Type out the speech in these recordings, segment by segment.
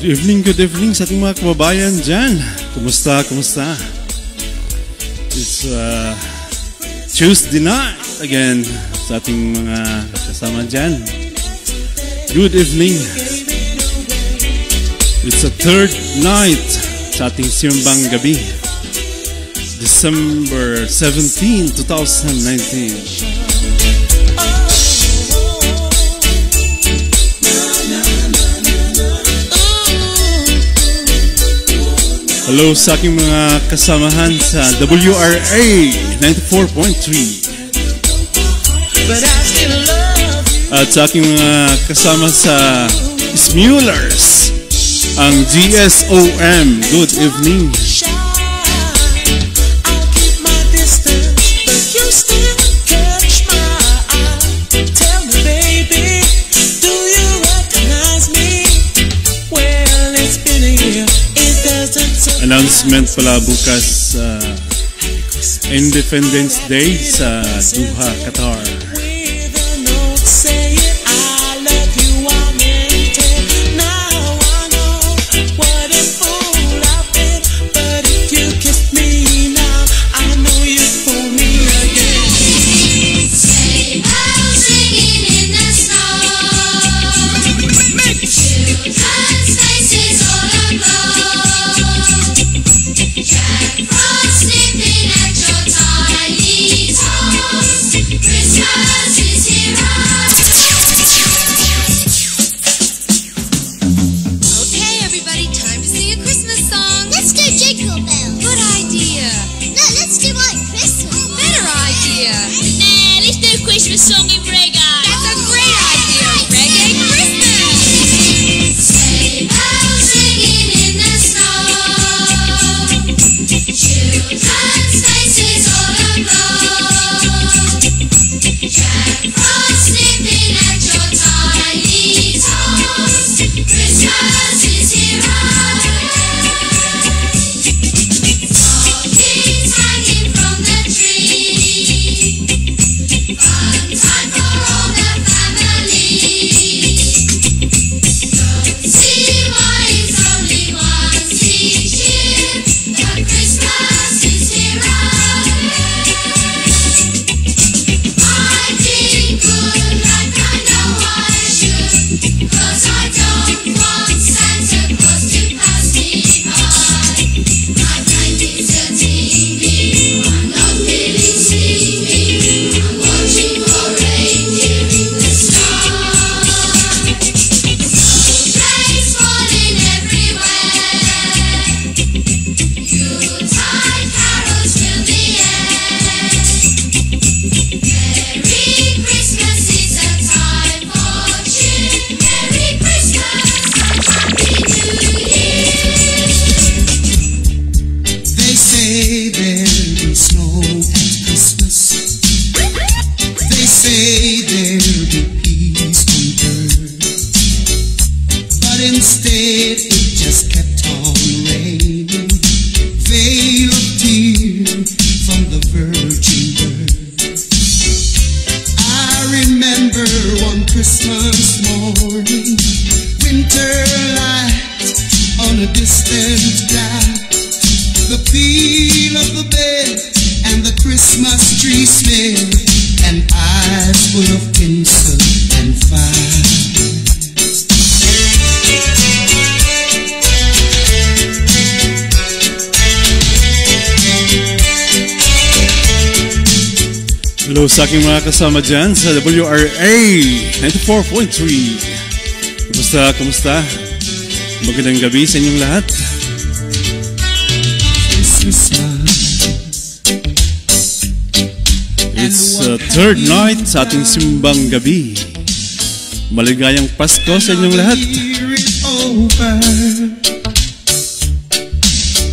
Good evening, good evening sa ating mga kababayan dyan. Kumusta, kumusta? It's uh, Tuesday night again sa ating mga kasama dyan. Good evening. It's a third night sa ating simbang gabi. December 17, 2019. Hello sa aking mga kasamahan sa WRA 94.3 At sa aking mga kasama sa Smulers Ang GSOM Good evening Announcement pala bukas sa Independence Day sa Doha, Qatar. Krishna song in reggae. Sa aking mga kasama dyan sa WRA 94.3 Kumusta, kumusta? Magandang gabi sa inyong lahat. It's uh, third night sa ating simbang gabi. Maligayang Pasko sa inyong lahat.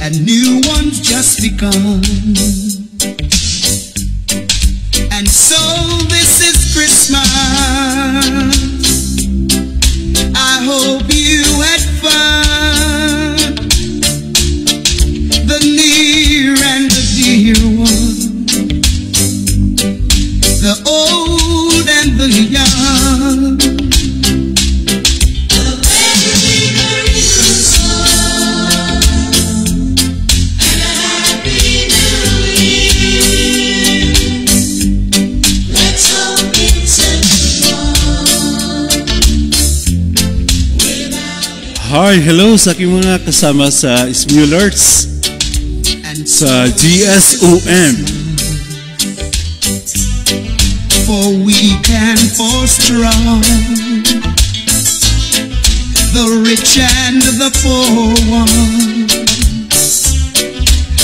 And new ones just begun. Hi, hello sa aking mga kasama sa Smulers sa GSOM. For weak and for strong, the rich and the poor,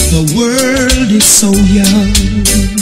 the world is so young.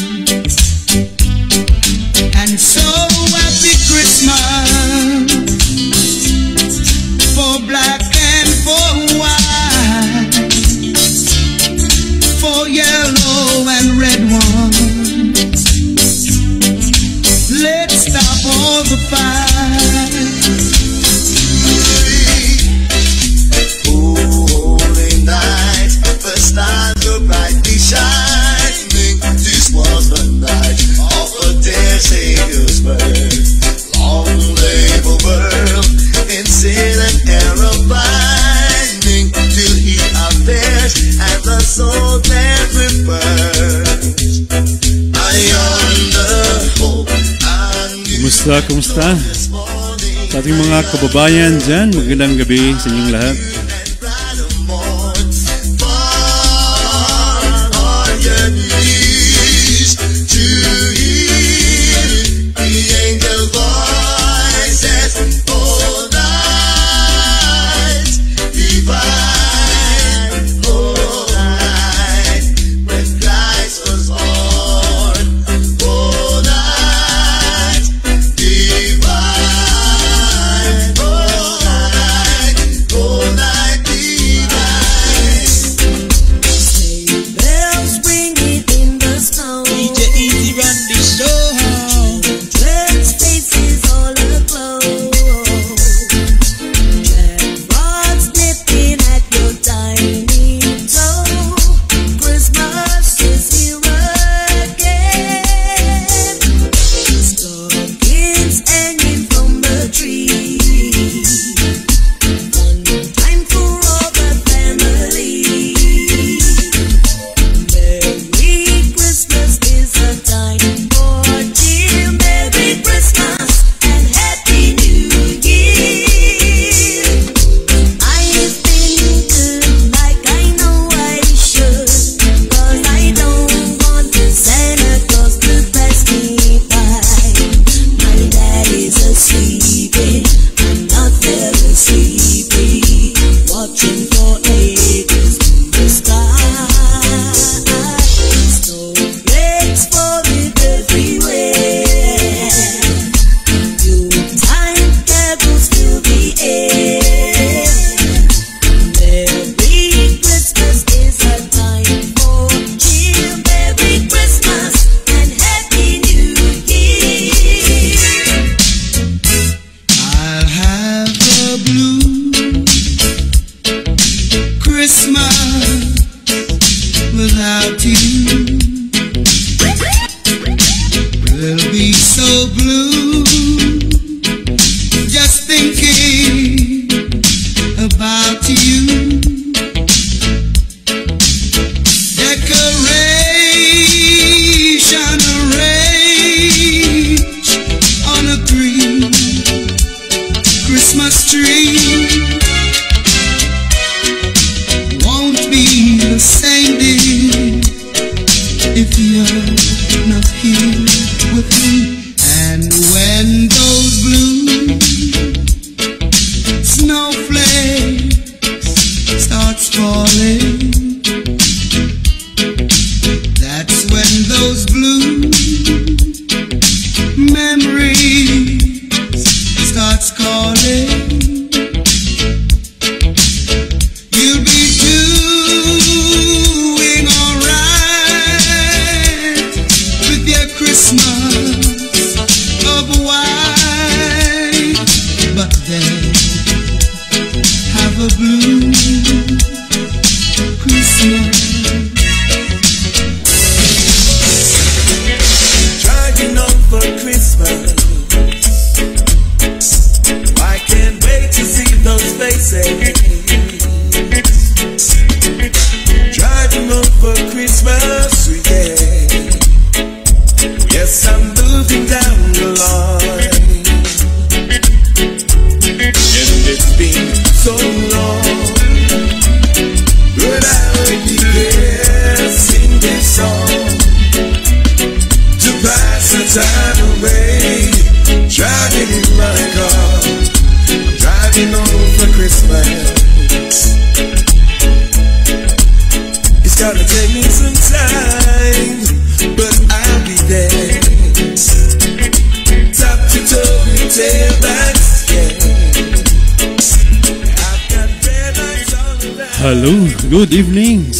Kumusta? Kumusta? Sa ating mga kababayan dyan, magandang gabi sa inyong lahat.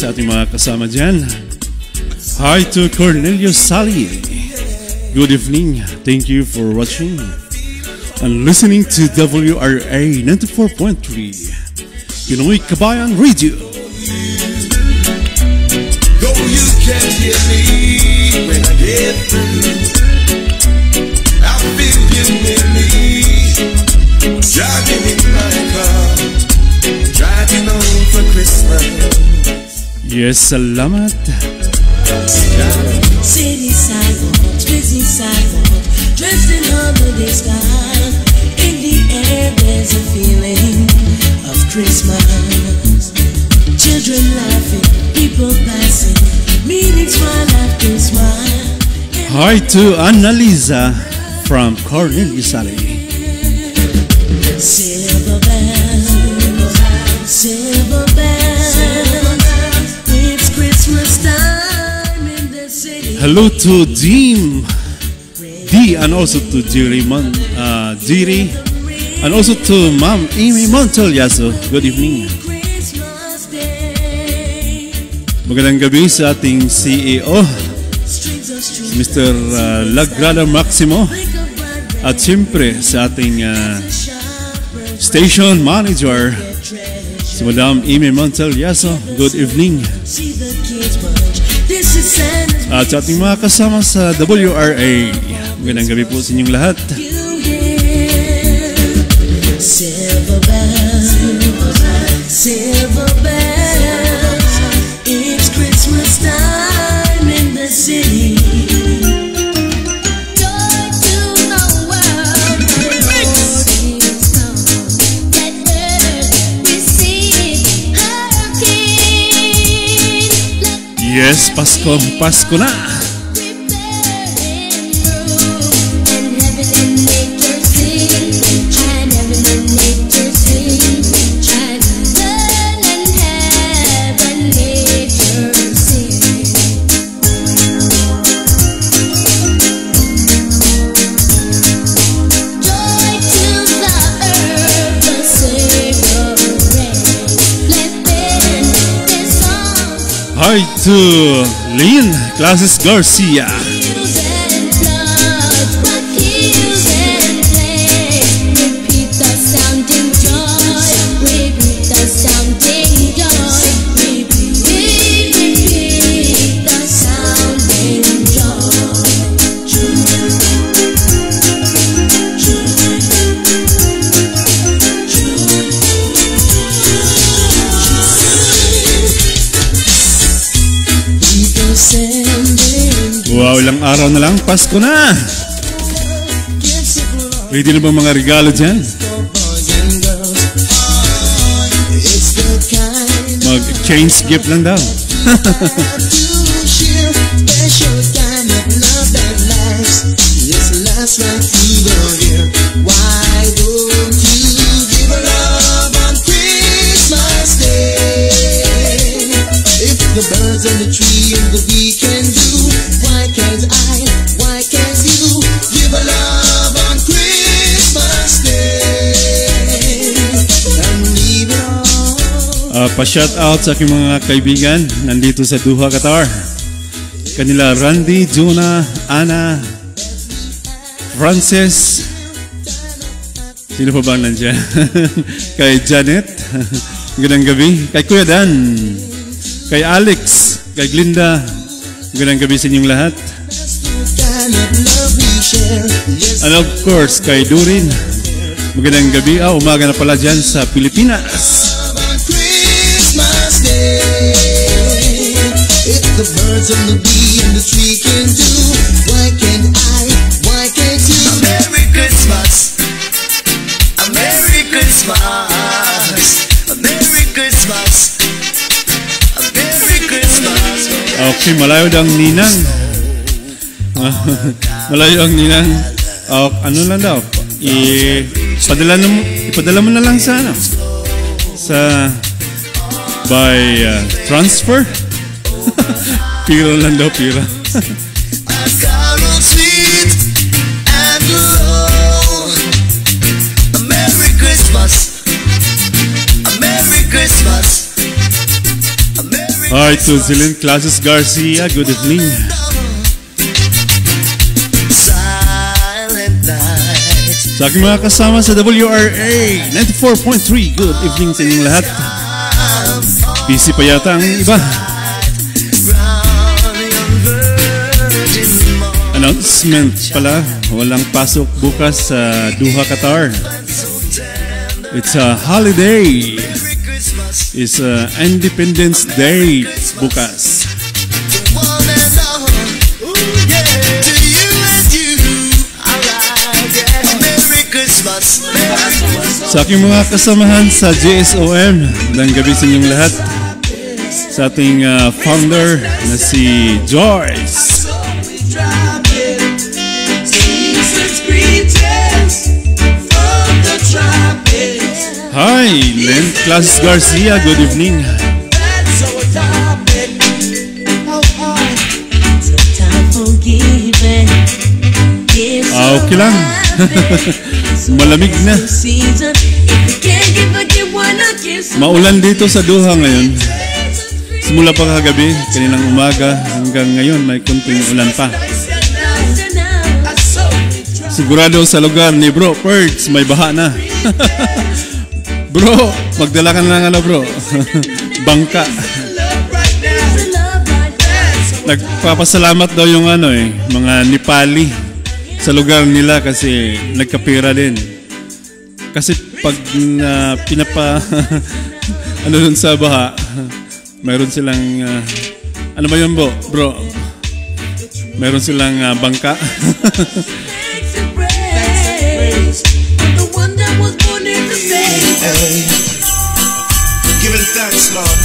Sa ating mga kasama dyan. Hi to Cornelius Sally. Good evening. Thank you for watching and listening to WRA 94.3 Pinoy Kabayan Radio. You me in my car, driving home for Christmas. Yes, salamat. City sidewalks, busy sidewalks, dressed in holiday style. In the air, there's a feeling of Christmas. Children laughing, people passing, meeting smile after smile. Hi to Annalisa from Cornelius Sally. Hello to Jim D and also to Jiri Mon uh, Jiri and also to Mom Amy Montelyaso. Good evening. Magandang gabi sa ating CEO, Mr. uh, Lagrada Maximo at siyempre sa ating uh, station manager, si Madam Amy Montelyaso. Good evening. See the At sa ating mga kasama sa WRA, magandang gabi po sa inyong lahat. Yes, Pasko, Pasko na. Song Hi to Lynn Clases Garcia. Araw na lang, Pasko na! Ready na ba mga regalo dyan? Mag-exchange gift lang daw. pa-shout out sa aking mga kaibigan nandito sa Duha, Qatar. Kanila Randy, Juna, Ana, Frances. Sino pa bang nandiyan? kay Janet. Magandang gabi. Kay Kuya Dan. Kay Alex. Kay Glinda. Magandang gabi sa inyong lahat. And of course, kay Durin. Magandang gabi. Ah, umaga na pala dyan sa Pilipinas. The birds and the bee and the tree can do, why can't I? Why can't you? Merry Christmas. A Merry Christmas. A Merry Christmas. A Merry Christmas. Okay, malayo dang ninang. Malayo ang ninang. Oh, ano lang daw. I, padala, mo, ipadala mo na lang sa ano. Sa by uh, transfer. Pira lang daw, pira Hi to Zilin Classes Garcia, good evening. Sa aking mga kasama sa WRA 94.3, good evening sa inyong lahat. Busy pa yata ang iba. Announcement pala, walang pasok bukas sa Doha, Qatar. It's a holiday. It's a Independence Day bukas. Sa aking mga kasamahan sa JSOM, ng gabi sa inyong lahat. Sa ating uh, founder na si Joyce. Hi, Len Classes Garcia. Good evening. Ah, okay lang. Malamig na. Maulan dito sa Doha ngayon. Simula pa kagabi, kaninang umaga hanggang ngayon may kunting ulan pa. Sigurado sa lugar ni Bro Perks may baha na. bro, magdala ka na ng ano bro. Bangka. Nagpapasalamat daw yung ano eh, mga Nepali sa lugar nila kasi nagkapira din. Kasi pag na pinapa ano dun sa baha, mayroon silang ah, ano ba yun bro? Bro, mayroon silang ah, bangka. Hey, giving thanks, Lord,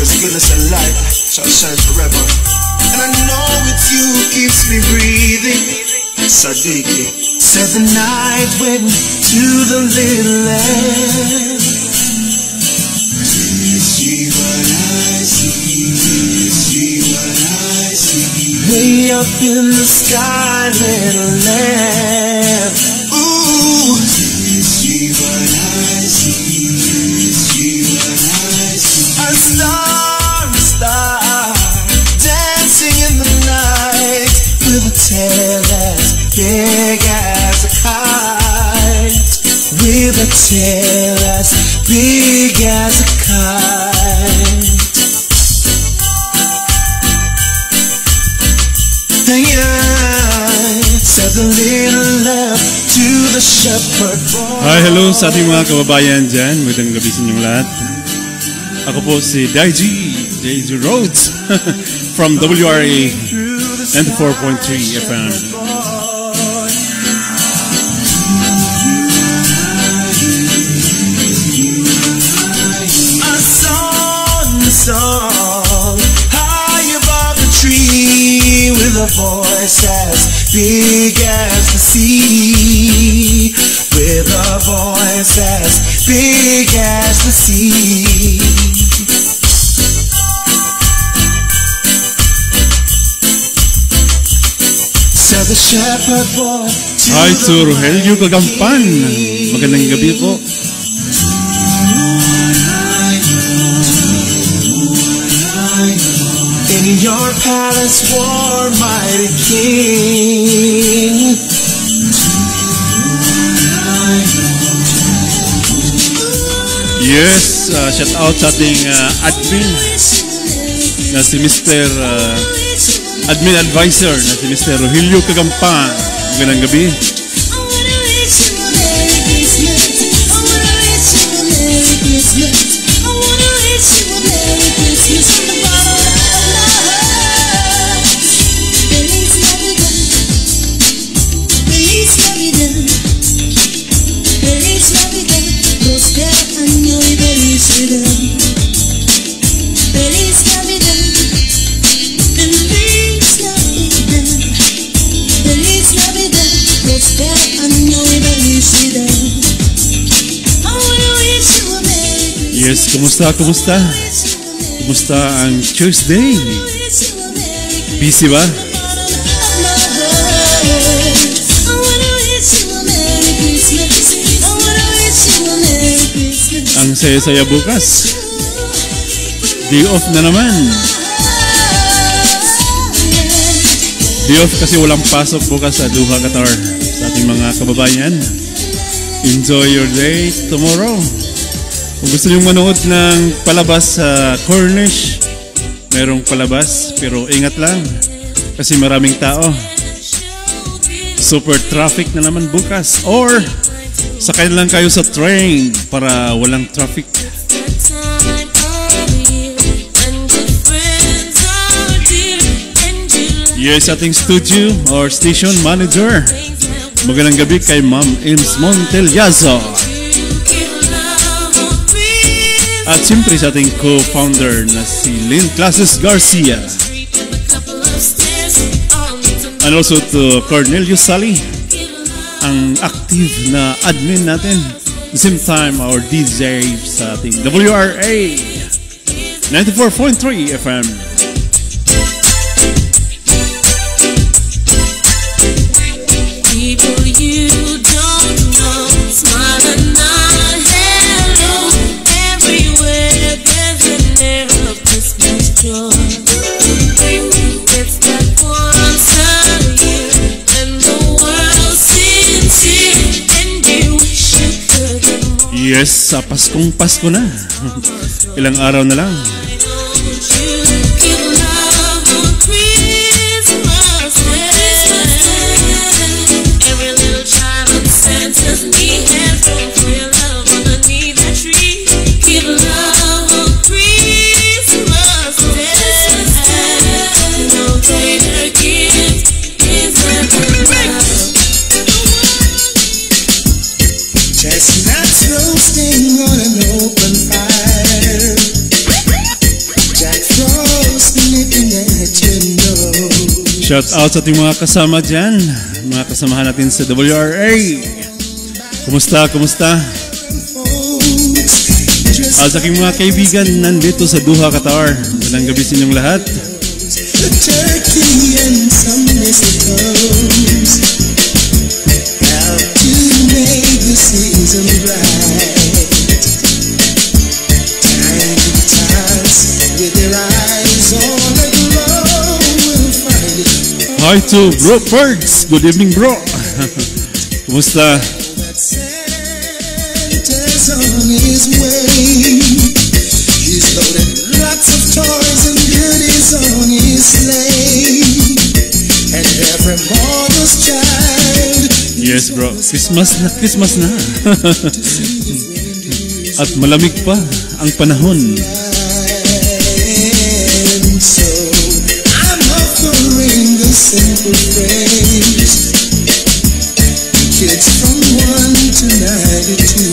cause goodness and light shall shine forever. And I know it's you keeps me breathing. Sadiki said the night went to the little land. See what I see, see what I see. Way up in the sky, little lamb. Ooh, A tail as big as a kite. Yeah, said the little lamb to the shepherd boy. Hi, hello sa ating mga kababayan dyan. Magandang gabi sa inyong lahat. Ako po si Daiji, Daiji Rhodes from WRA 94.3 FM. the voice as big as the sea. With a voice as big as the sea. Ay, Sir Helio Gagampan! Magandang gabi po. In your palace, war mighty king. Yes, uh, shout out sa ating uh, admin na si Mr. uh, admin advisor na si Mr. Rogelio Kagampan. Magandang gabi. Kumusta, kumusta? Kumusta ang Tuesday? Busy ba? Ang saya-saya bukas. Day off na naman. Day off kasi walang pasok bukas sa Duha, Qatar. Sa ating mga kababayan. Enjoy your day tomorrow. Kung gusto niyo manood ng palabas sa Cornish, merong palabas pero ingat lang kasi maraming tao. Super traffic na naman bukas or sakay lang kayo sa train para walang traffic. Yes, ating studio or station manager. Magandang gabi kay Ma'am Ims Monteliazo. At siyempre sa ating co-founder na si Lynn Clases Garcia. And also to Cornelius Sally, ang active na admin natin. At the same time, our DJ sa ating WRA 94.3 FM. Yes, sa Paskong Pasko na. Ilang araw na lang. Shout out sa ating mga kasama dyan. Mga kasamahan natin sa WRA. Kumusta, kumusta? At sa aking mga kaibigan nandito sa Duha, Qatar. Magandang gabi sa inyong lahat. turkey and some mistletoes help to make the season bright. Hi to Bro Fergs. Good evening, bro. kumusta? Yes, bro. Christmas na, Christmas na. At malamig pa ang panahon. Simple phrase. Kids from to ninety-two.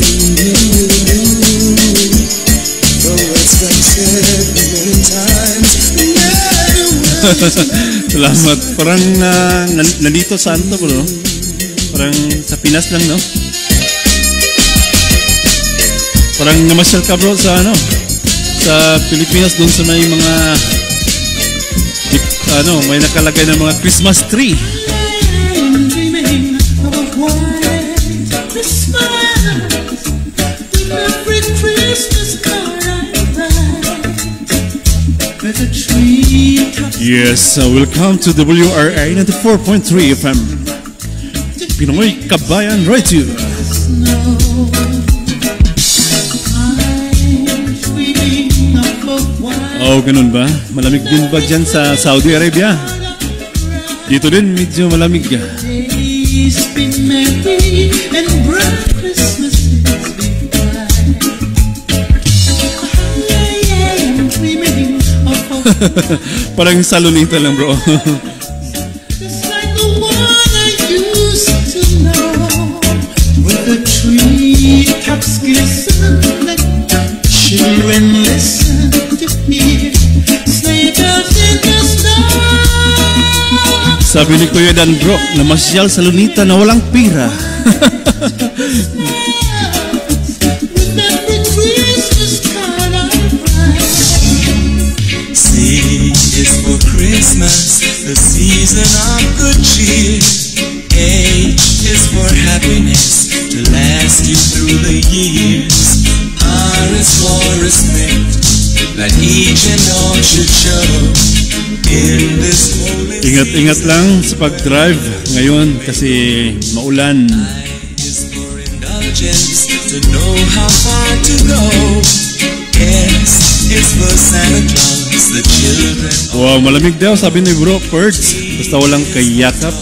Though it's been said many times, Salamat. Parang nan- nandito saan to, bro? Parang sa Pinas lang, no? Parang namasyal ka, bro, sa ano? Sa Pilipinas, doon sa may mga ano, may nakalagay ng mga Christmas tree. Yes, uh, welcome to WRA 94.3 FM. Pinoy Kabayan Radio. Oh, ganun ba? Malamig din ba dyan sa Saudi Arabia? Dito din, medyo malamig. days be merry and bright Christmases Sabi ni Kuya Dan, bro, namasyal sa lunita na walang pira. Is for Christmas, the season of good cheer. H is for happiness to last you through the years. R is for respect that each and all should show Ingat-ingat lang sa pag-drive ngayon kasi maulan. to Wow, malamig daw sabi ni bro, Perts. Basta walang kayakap.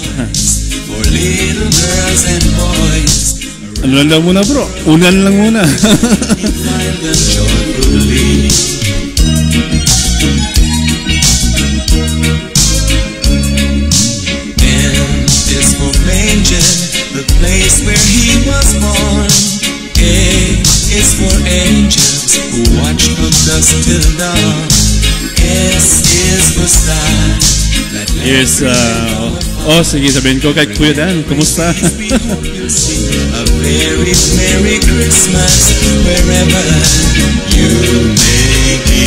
for. Ano lang daw muna bro? Unan lang muna. for angels who watch from dusk till dawn. S is for star yes, uh, oh sige sabihin ko kay Kuya Dan, kumusta? a very Merry Christmas wherever you may be.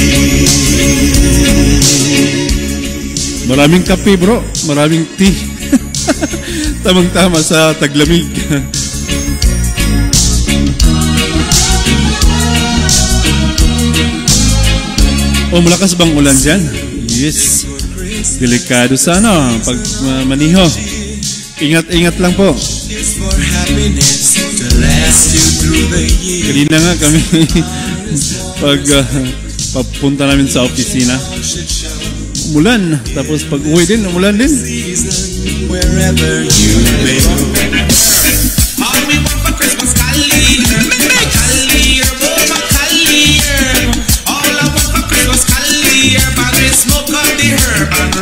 Maraming kape bro, maraming tea. Tamang-tama sa taglamig. oh, malakas bang ulan dyan? Yes. Delikado sana pag uh, maniho. Ingat-ingat lang po. Kanina nga kami pag uh, papunta namin sa opisina. Umulan. Tapos pag uwi din, umulan din. Wherever you may go. Herbert.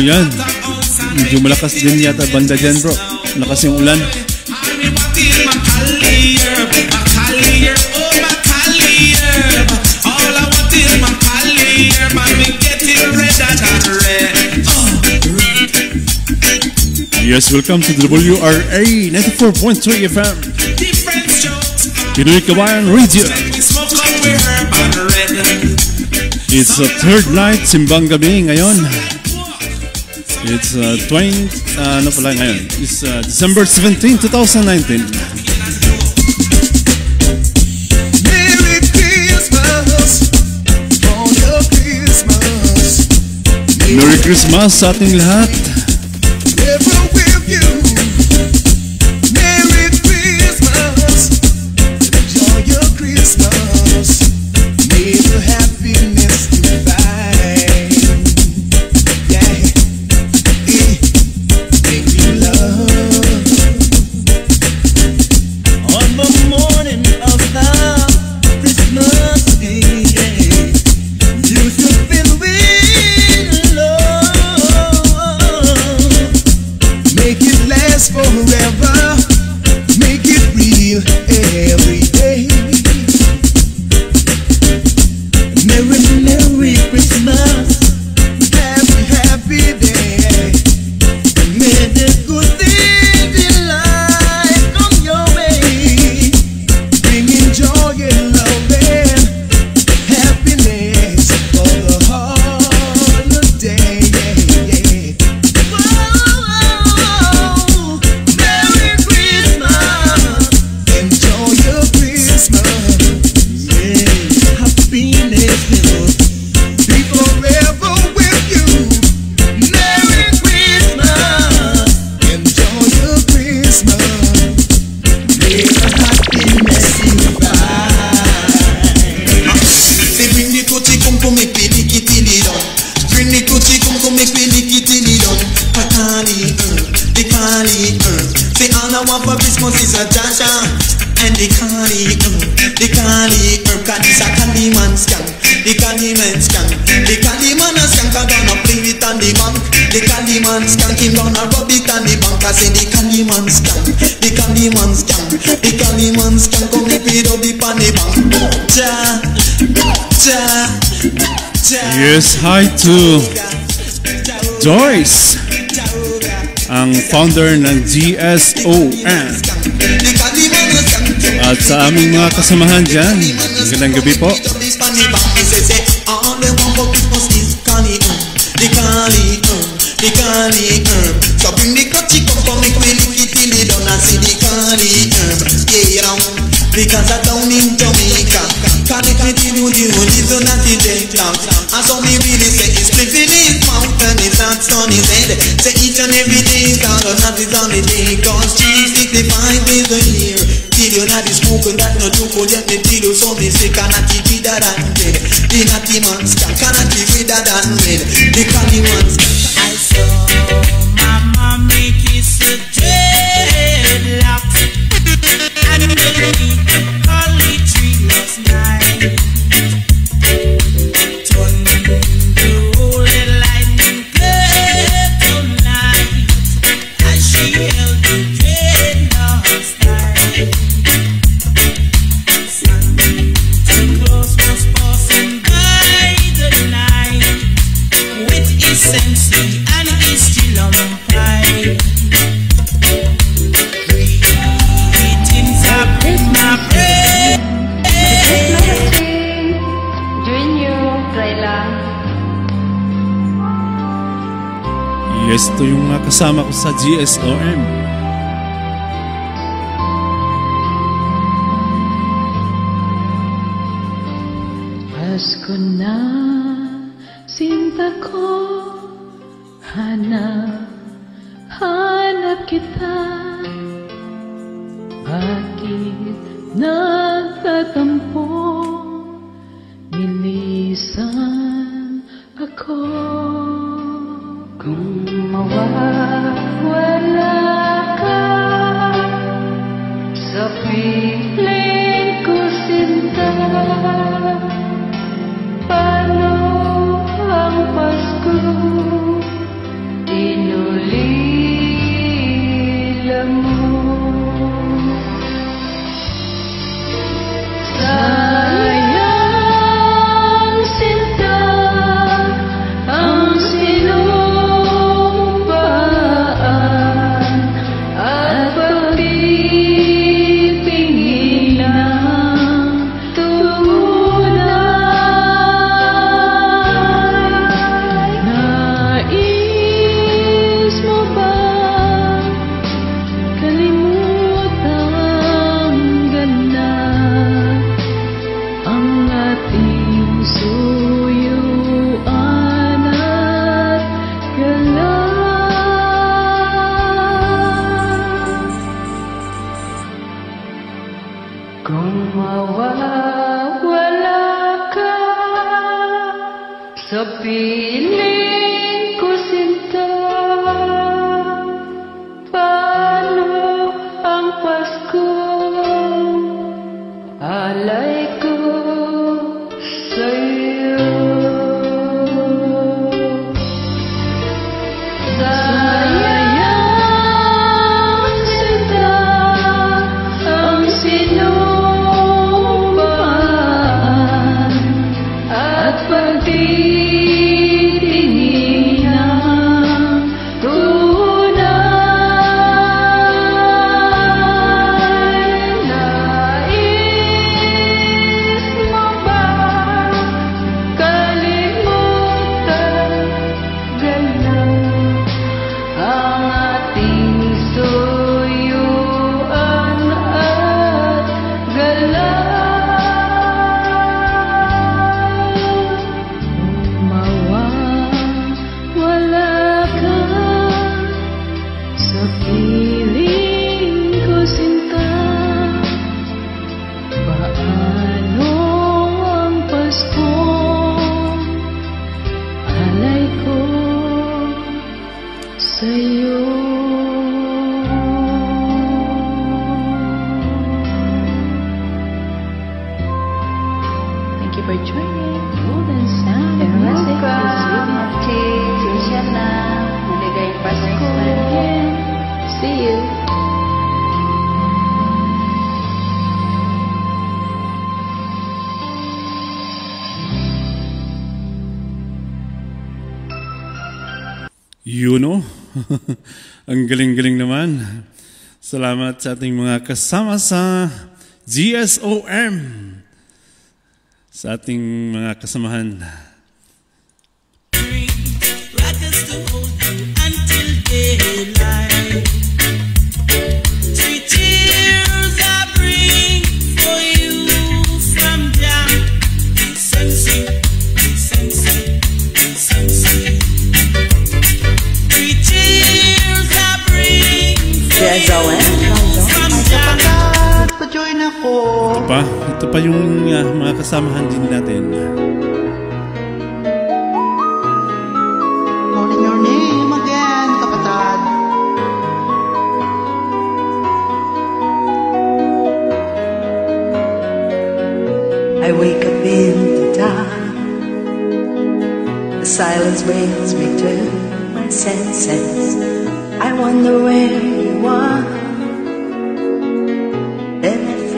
Yan. Medyo malakas din yata banda dyan bro. Malakas yung ulan. Yes, welcome to WRA 94.3 FM. Pinoy Kabayan Radio. It's a third night, simbang gabi ngayon. It's uh, 20, uh, ano pala ngayon? It's uh, December 17, 2019. Merry Christmas sa ating lahat. Never with you. Yes, hi to Joyce, ang founder ng GSON. At sa aming mga kasamahan dyan, magandang gabi po. Because I down in Jamaica Correctly the new the religion that the day cloud As only really say it's living in mountain is not sun is head Say each and every day he's got a is on day Cause Jesus signified is the year Till you not is spoken that no joke or yet me till you so me say Cannot be better than dead The natty can't cannot be better and red The canny man scan kasama ko sa GSOM. Ang galing-galing naman. Salamat sa ating mga kasama sa GSOM. Sa ating mga kasamahan. ko. Ito pa. Ito pa yung uh, mga kasamahan din natin. Calling your name again, kapatid. I wake up in the dark. The silence brings me to my senses. I wonder where you are.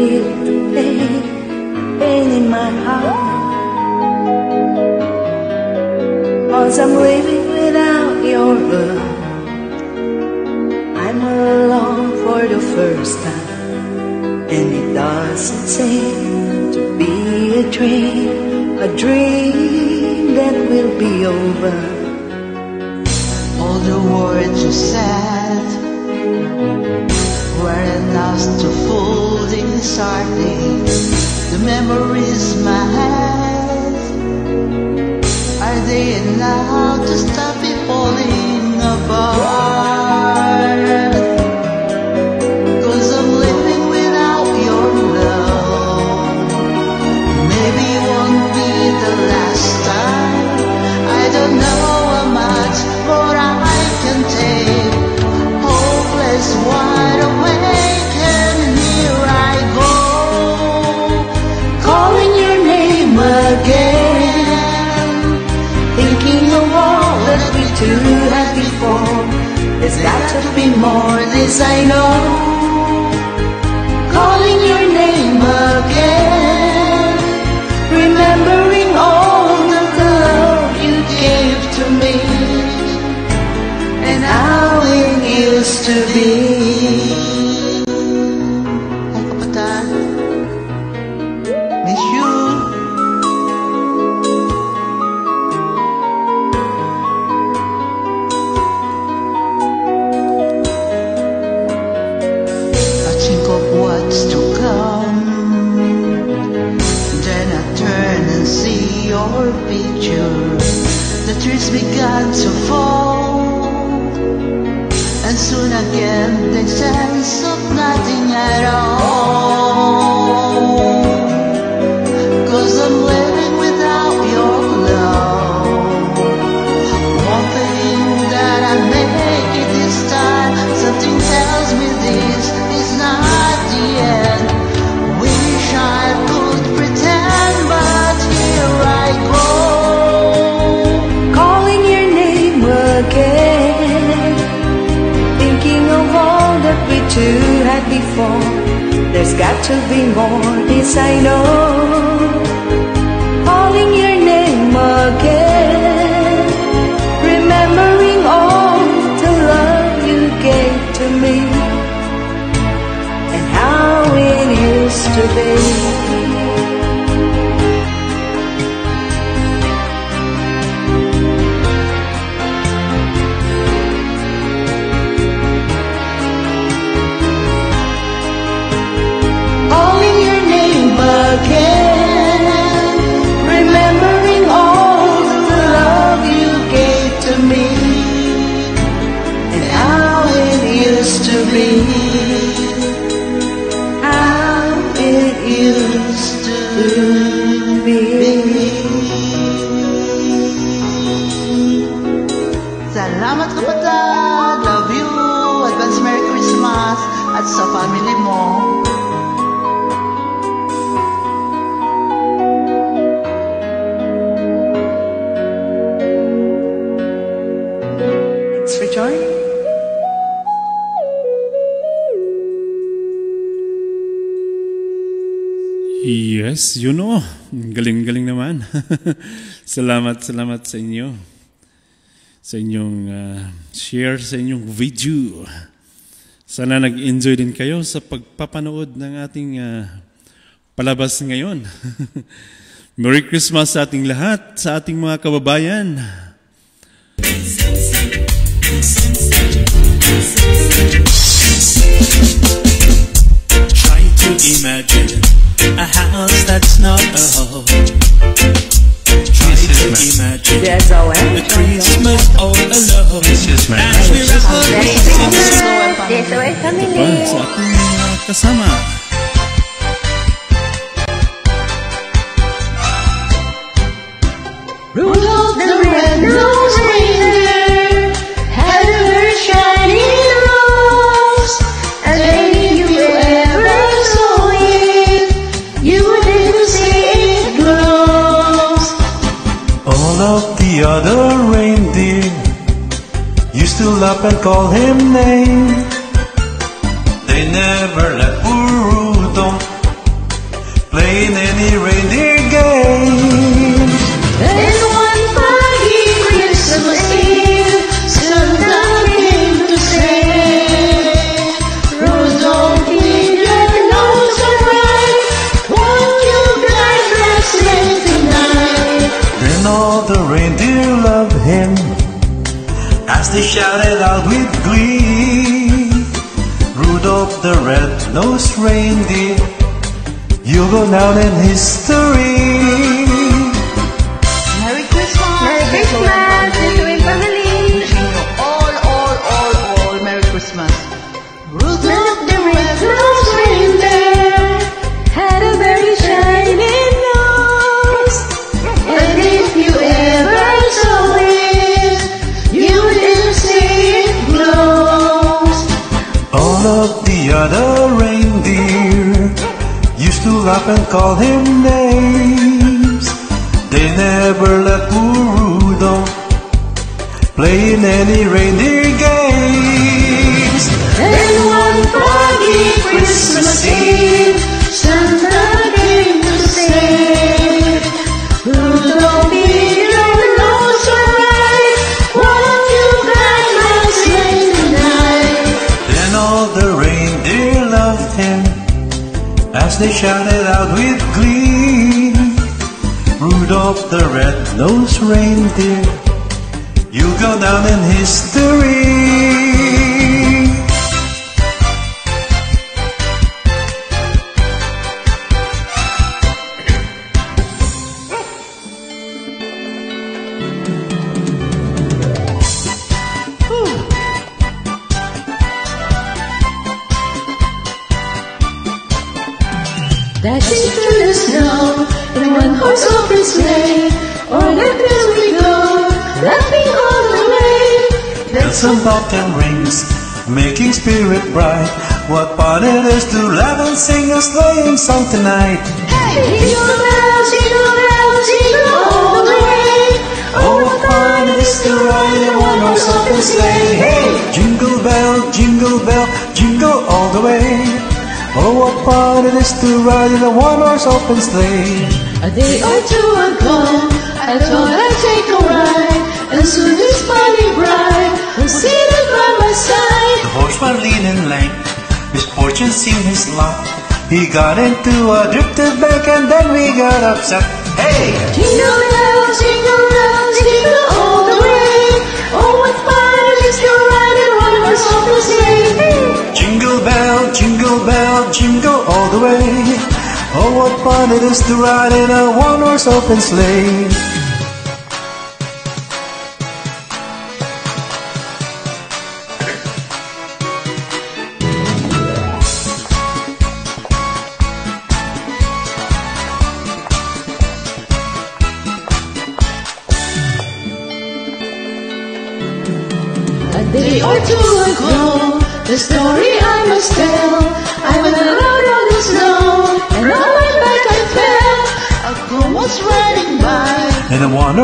feel the pain, pain in my heart. Cause I'm living without your love. I'm alone for the first time. And it doesn't seem to be a dream, a dream that will be over. All the words you said were enough to fool building sharply the memories in my head. Are they allowed to stop me falling apart? You know. Galing-galing naman. salamat, salamat sa inyo. Sa inyong ah, share, sa inyong video. Sana nag-enjoy din kayo sa pagpapanood ng ating ah, palabas ngayon. Merry Christmas sa ating lahat, sa ating mga kababayan. Try to imagine a house that's not a home. Try to imagine yes, Christmas all alone. Mrs. We wrestle with kasama. Rudolph the Red-Nosed the other reindeer used to laugh and call him names. They never let out with glee. Rudolph the red-nosed reindeer, you'll go down in history. Laugh and call him names. They never let poor play in any reindeer games. Then one foggy Christmas Eve, as they shouted out with glee. Rudolph the red-nosed reindeer, you go down in history. Bottom rings, making spirit bright. What fun it is to laugh and sing a sleighing song tonight. Jingle bells, jingle bells, jingle all the way. Oh, what fun it is to ride in a one-horse open sleigh. Hey! Jingle bell, jingle bell, jingle all the way. Oh, what fun it is to ride in a one-horse open sleigh. A day or two ago, I thought I'd take a ride, and soon this funny was seated by my side. The horseman leaning lank, his fortune seemed his lot. He got into a drifted bank and then we got upset. Hey! Jingle bells, jingle bells, jingle all the way. Oh, what fun it is to ride in one horse open sleigh. Jingle bell, jingle bell, jingle all the way. Oh, what fun it is to ride in a one-horse open sleigh.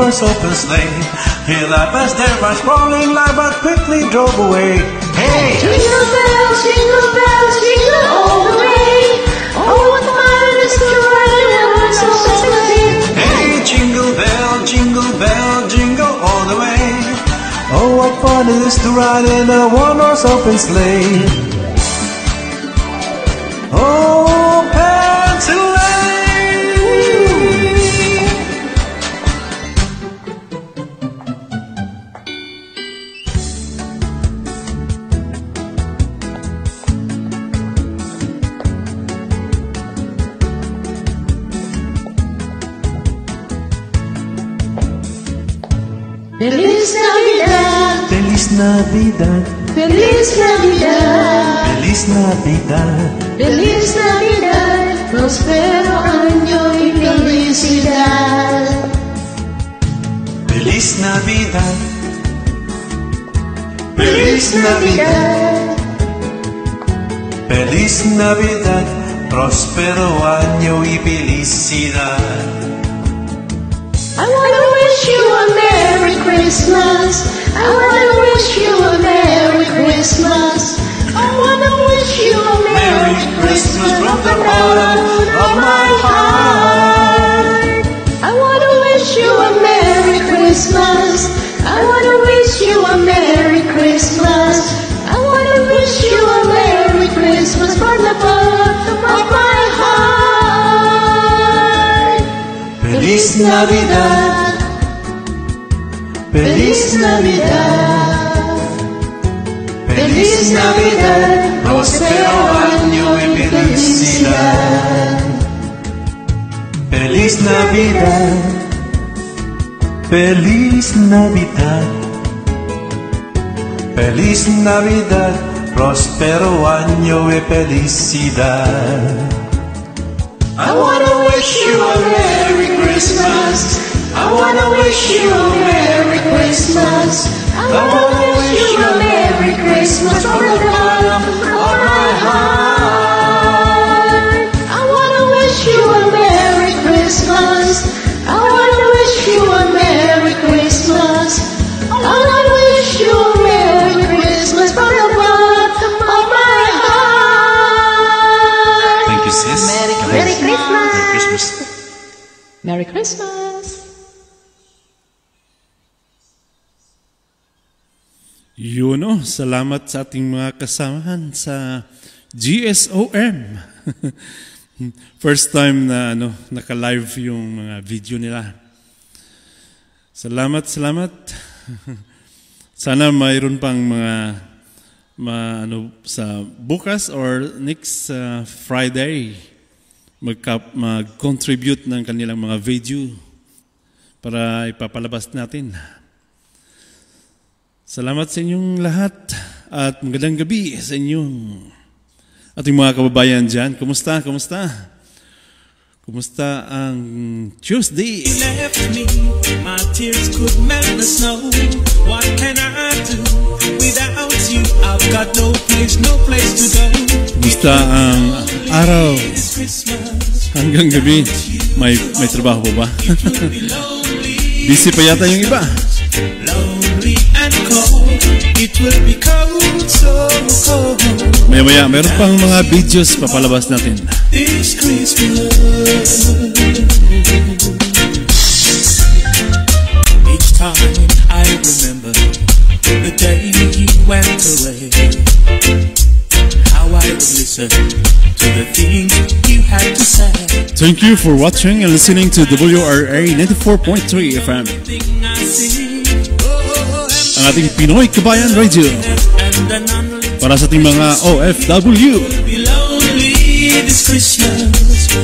horse up a sleigh. he laughed as there by sprawling lie, but quickly drove away. Hey! Jingle bells, jingle bells, jingle all the way. Oh, what fun it is to ride in a one-horse open sleigh. Hey, jingle bell, jingle bell, jingle all the way. Oh, what fun it is to ride in a one-horse open sleigh. Navidad, Feliz Navidad, Feliz Navidad. Feliz Navidad, próspero año y felicidad. Feliz Navidad, Feliz Navidad, Feliz Navidad, próspero año y felicidad. I wanna wish you a Merry Christmas. I wanna wish you a Merry Christmas. I wanna wish you a Merry Feliz Navidad, próspero año y felicidad. Feliz Navidad, Feliz Navidad, Feliz Navidad, próspero año y felicidad. I wanna wish you a Merry Christmas. I wanna wish you a Merry Christmas. I wanna wish you a Merry Christmas from the bottom of my heart. I wanna wish you a Merry Christmas. I wanna wish you a Merry Christmas. I wanna wish you a Merry Christmas from the bottom of my heart. Thank you, sis. Merry God Merry bless. Christmas. Merry Christmas. Merry Christmas. Yun o, salamat sa ating mga kasamahan sa GSOM. First time na ano, naka-live yung mga video nila. Salamat, salamat. Sana mayroon pang mga ma, ano, sa bukas or next uh, Friday magka- mag-contribute ng kanilang mga video para ipapalabas natin. Salamat sa inyong lahat at magandang gabi sa inyong ating mga kababayan dyan. Kumusta? Kumusta? Kumusta ang Tuesday? left me, my tears could melt the snow. What can I do without you? I've got no place, no place to go. Kumusta ang araw hanggang gabi? May, may trabaho pa ba? Busy pa yata yung iba. Lonely and cold. It will be cold, so cold. Maya maya, meron pang mga videos papalabas natin. This Christmas. Each time I remember the day you went away, how I would listen to the things you had to say. Thank you for watching and listening to WRA 94.3 FM, ating Pinoy Kabayan Radio. Para sa ating mga OFW.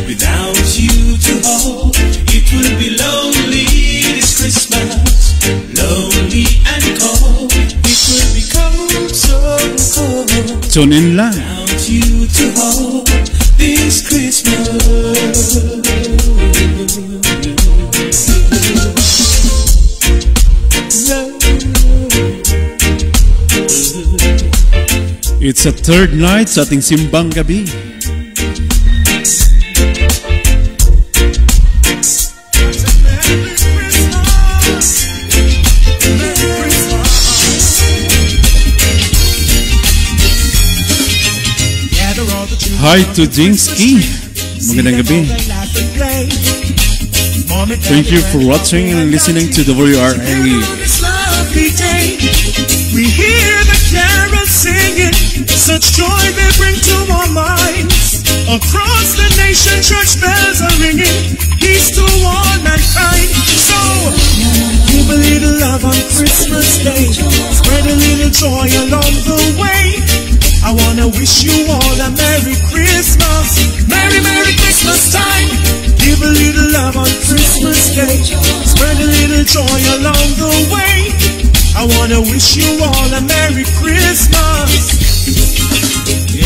without you to hold. It will be lonely this Christmas, lonely and cold. It will be cold, so cold Tune in lang. without you to hold It's a third night sa ating simbang gabi. Hi to Jinsky. Magandang gabi. Thank you for watching and listening to WRA. Such joy they bring to our minds. Across the nation, church bells are ringing, peace to all mankind. So, give a little love on Christmas Day, spread a little joy along the way. I wanna wish you all a Merry Christmas, Merry Merry Christmas time. Give a little love on Christmas Day, spread a little joy along the way. I wanna wish you all a Merry Christmas.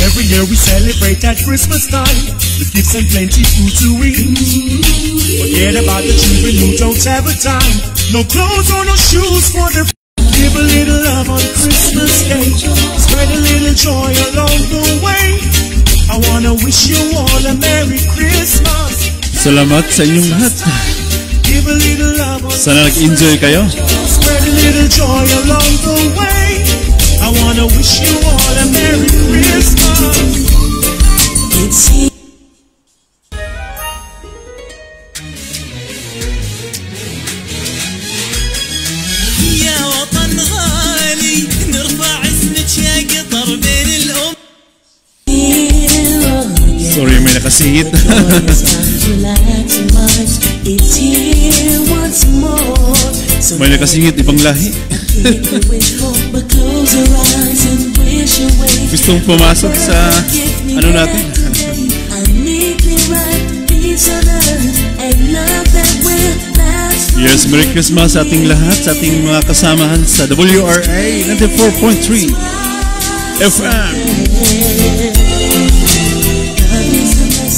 Every year we celebrate at Christmas time with gifts and plenty food to eat. Forget about the children who don't have a time. No clothes or no shoes for the. Give a little love on Christmas Day. Spread a little joy along the way. I wanna wish you all a Merry Christmas. Salamat sa inyong lahat. Give a little love on Sana nag-enjoy kayo. Spread a little joy along the way. I wanna wish you all a Merry Christmas. يا وطن غالي نرفع اسمك يا قطر بين الأم Sorry, may nakasingit. may nakasingit ibang lahi. Gustong pumasok sa ano natin. Yes, Merry Christmas sa ating lahat, sa ating mga kasamahan sa WRA 94.3 FM.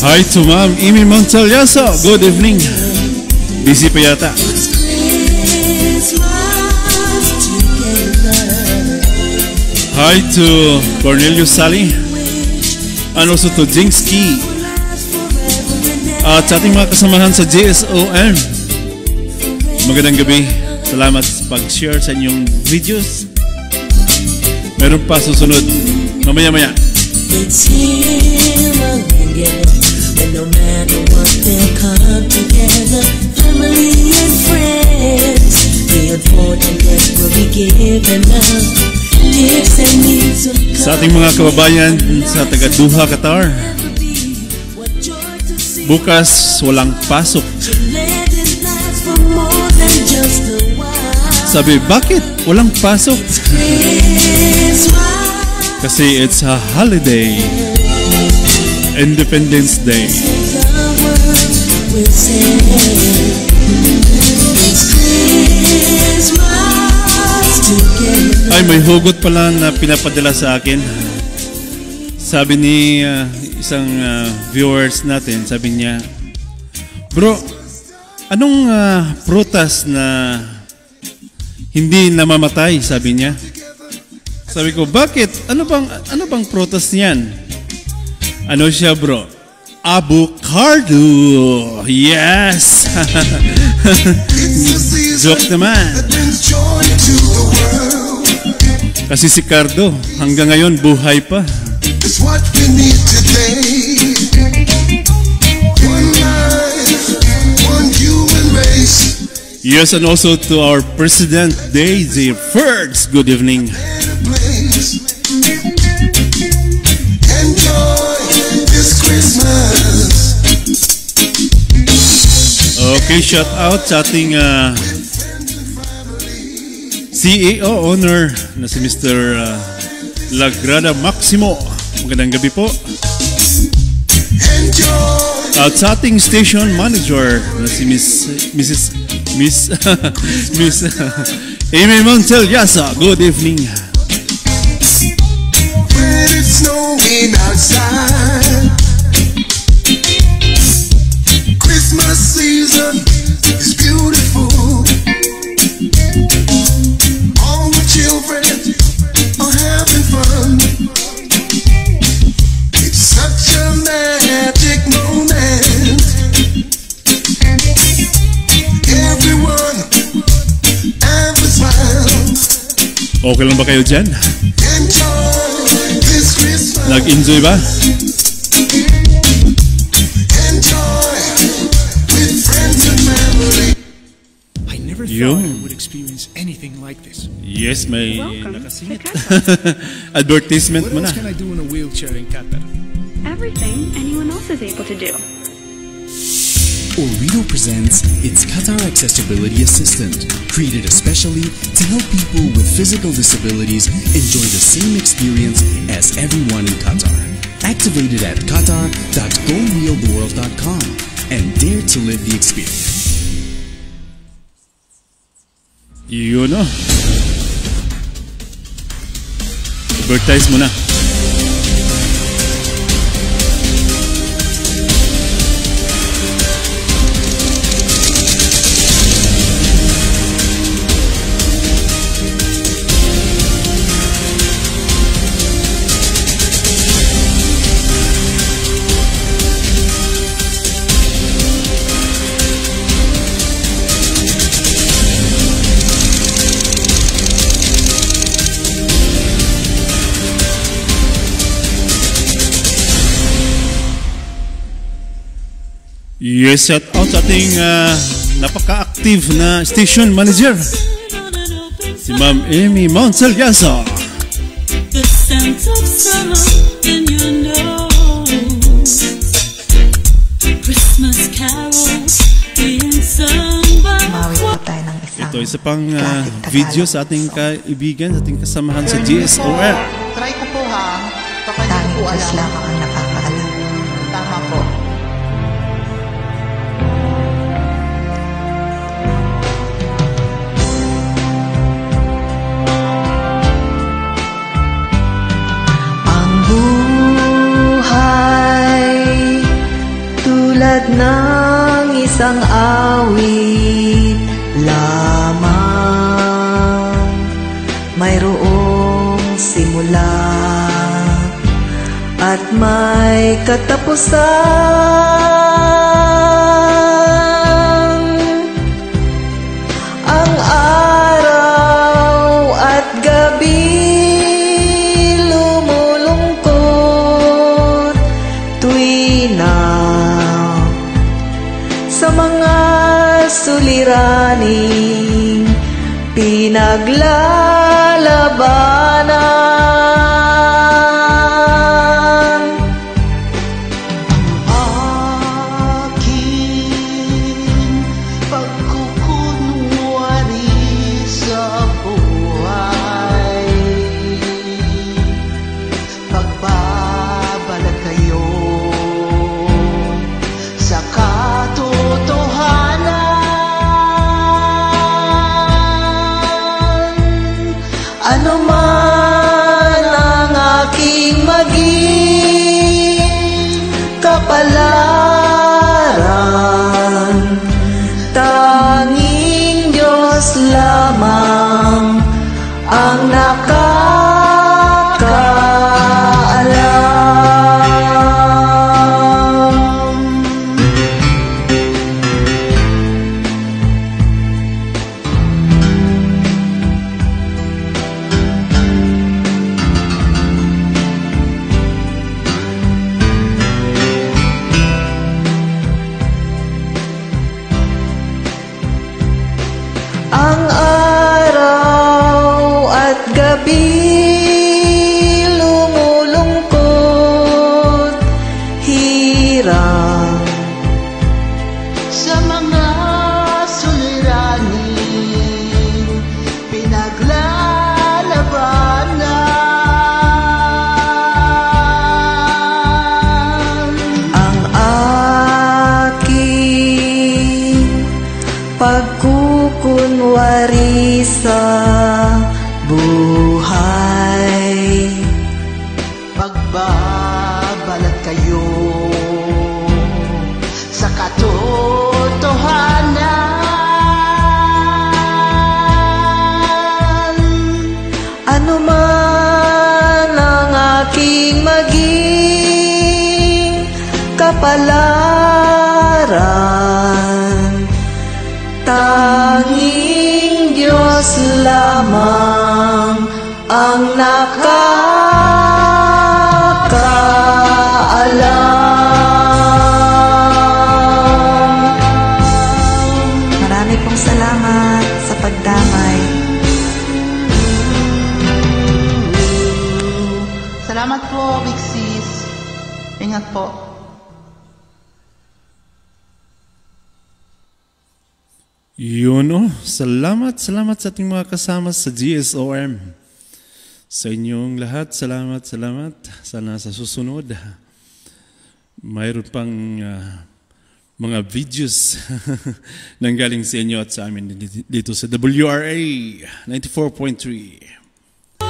Hi to Ma'am Amy Montalyaso. Good evening. Busy pa yata. Hi to Cornelius Sally. And also to Jingsky. At sa ating mga kasamahan sa JSON. Magandang gabi. Salamat sa pag-share sa inyong videos. Meron pa susunod. Mamaya-maya. It's here. And no matter what, they'll come together. Family and friends. The unfortunate will be given of Sa ating mga kababayan sa taga Duha, Qatar. Bukas walang pasok. Sabi, bakit walang pasok? Kasi it's a holiday. Independence Day. Ay, may hugot pala na pinapadala sa akin. Sabi ni uh, isang uh, viewers natin, sabi niya, Bro, anong uh, prutas na hindi namamatay? Sabi niya. Sabi ko, bakit? Ano bang, ano bang prutas niyan? Ano siya, bro? Avocado! Yes! Joke naman. Kasi si Cardo, hanggang ngayon buhay pa. It's what we need today. Yes, and also to our President Daisy First. Good evening. Christmas. Okay, shout out sa ating uh, CEO owner na si Mr. Uh, Lagrada Maximo. Magandang gabi po. At sa ating station manager na si Miss Mrs. Miss Miss Amy Montelyasa. Good evening. When it's snowing outside. Okay lang ba kayo dyan? Nag-enjoy ba? anything Like this. yes, may nakasingit. Advertisement mo na. What else can I do in a wheelchair in Qatar? Everything anyone else is able to do. Orido presents its Qatar Accessibility Assistant, created especially to help people with physical disabilities enjoy the same experience as everyone in Qatar. Activated at qatar.gorealtheworld.com and dare to live the experience. Yun o. Advertise mo na. Yes, shout out sa ating ah, napaka-active na station manager. Si Ma'am Amy Mount Salgaso. The scent of summer in your nose. Christmas carols being sung by Ito isa pang ah, video sa ating kaibigan, sa ating kasamahan sa GSOR. Try ko po ha. Hindi ko alam. Katapusan ang araw at gabi lumulungkot. Tuwina sa mga suliraning pinaglalabanan Salamat sa ating mga kasama sa GSOM. Sa inyong lahat, salamat, salamat. Sana sa susunod, mayroon pang uh, mga videos nang galing sa inyo at sa amin dito sa WRA 94.3.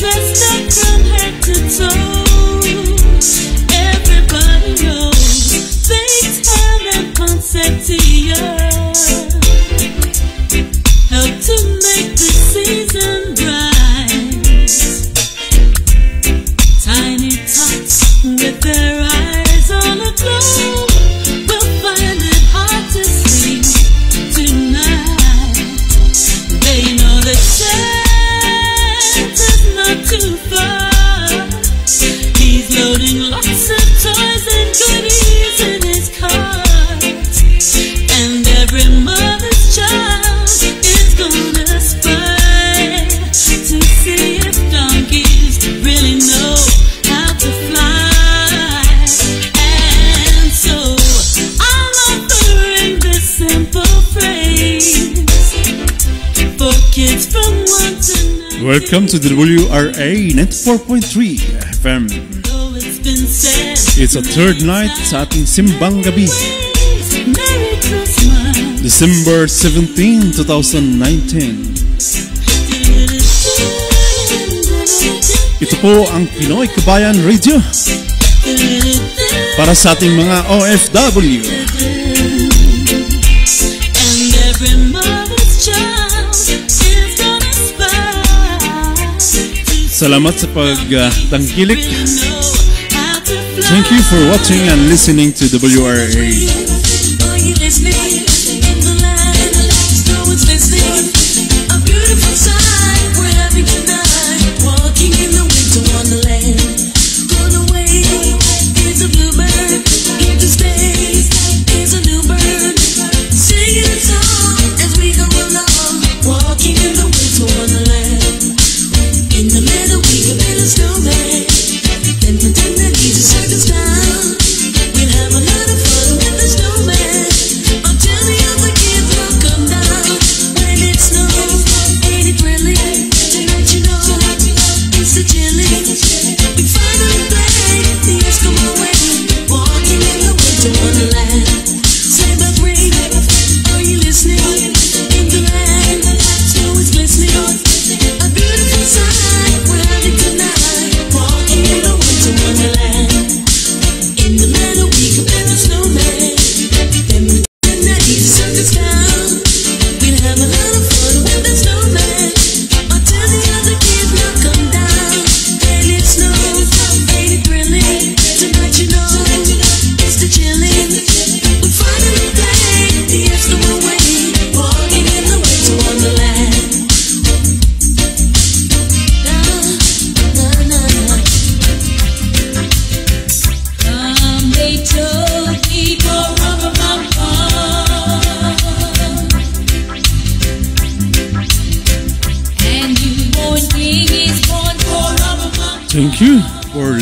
Dressed up from head to toe Everybody knows Things haven't concept to you with their eyes on a glow. Welcome to the WRA Net 4.3 FM. It's a third night sa ating simbang gabi. December 17, 2019. Ito po ang Pinoy Kabayan Radio para sa ating mga OFW. And every Salamat sa pagtangkilik. Thank you for watching and listening to WRA.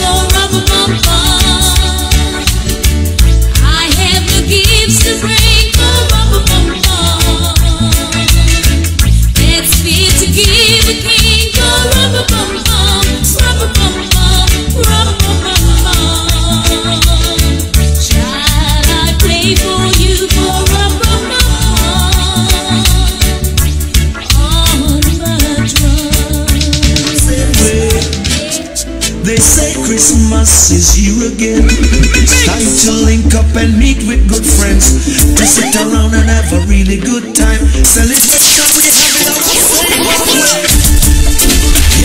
You're rubber bum. is again. It's time to link up and meet with good friends. To sit around and have a really good time. Celebration we have in our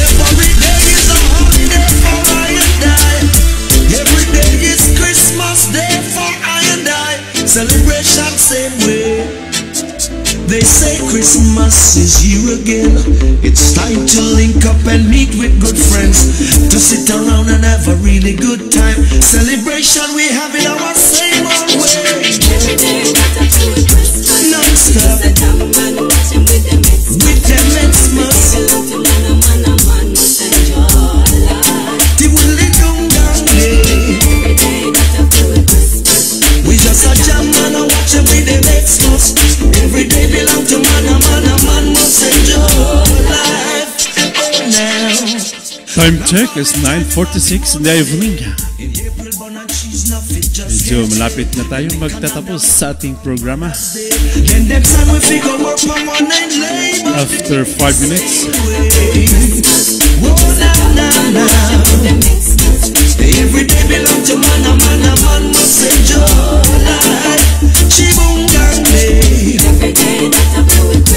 Every day is a holiday for I and I. Every day is Christmas day for I and I. Celebration same way. They say Christmas is here again. It's time to link up and meet with good friends Sit around and have a really good time. Celebration we have it our check, is 9.46 in the evening. Medyo malapit na tayo magtatapos sa ating programa. After 5 minutes. Every day belong to man, a man, a man must day. Every day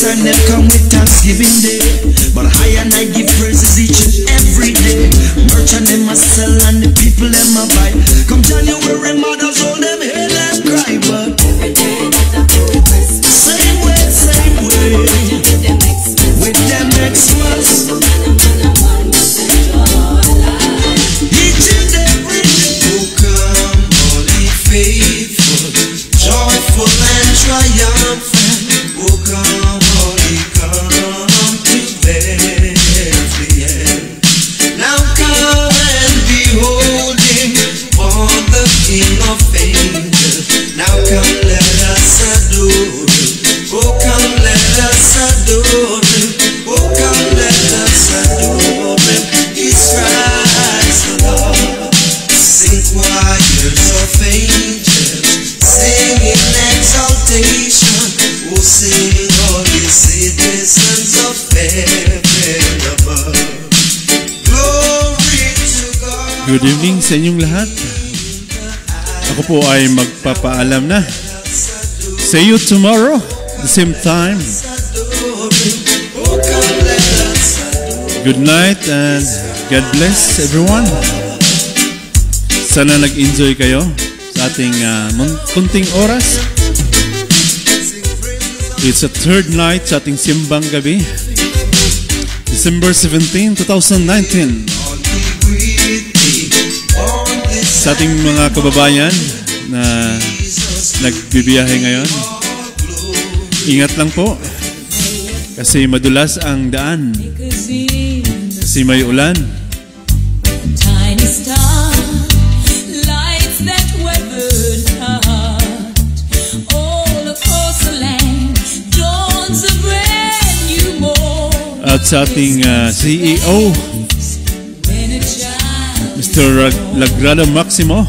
Next time they come with Thanksgiving Day. But I and I give praises each and every day. Merchant them a sell and sa inyong lahat. Ako po ay magpapaalam na. See you tomorrow, the same time. Good night and God bless everyone. Sana nag-enjoy kayo sa ating mun- kunting oras. It's a third night sa ating simbang gabi. December 17, 2019. Sa ating mga kababayan na nagbibiyahe ngayon, ingat lang po. Kasi madulas ang daan. Kasi may ulan. Tiny star lights that weathered child Mr. Lag- Lagrado Maximo,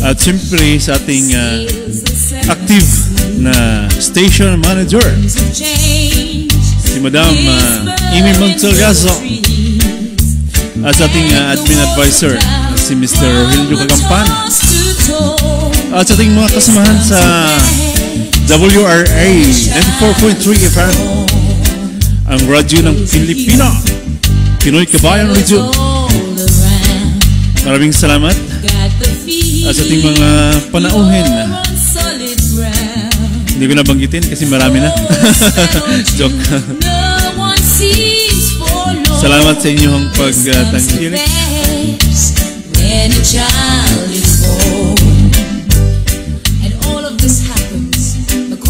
at siyempre sa ating ah, active na station manager, si Madam uh, Amy Montalgazo, at ating ah, admin advisor, si Mr. Rogelio Kagampan, at ating mga kasamahan sa WRA 94.3 FM, ang radyo ng Pilipino, Pinoy Kabayan Radio. Maraming salamat at sa ating mga panauhin. Hindi ko nabanggitin kasi marami na. Joke. Salamat sa inyong pagtangkilik.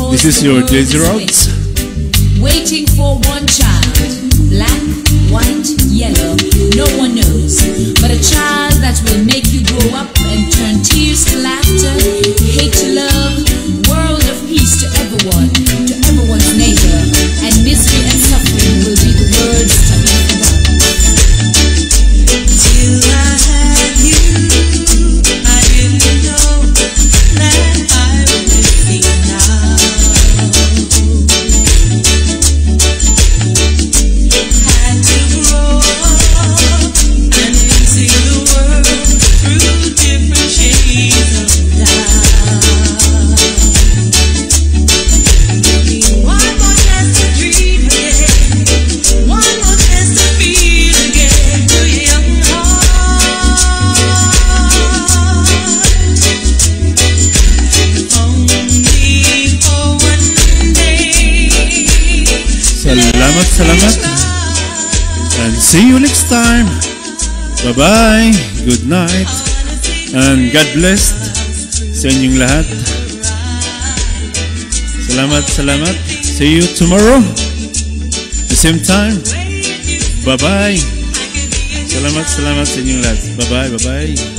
This is your Roads. waiting, waiting for one child, black, white, yellow, no one knows, but a child that will make you grow up Bye-bye. Good night. And God bless sa inyong lahat. Salamat, salamat. See you tomorrow. The same time. Bye-bye. Salamat, salamat sa inyong lahat. Bye-bye, bye-bye.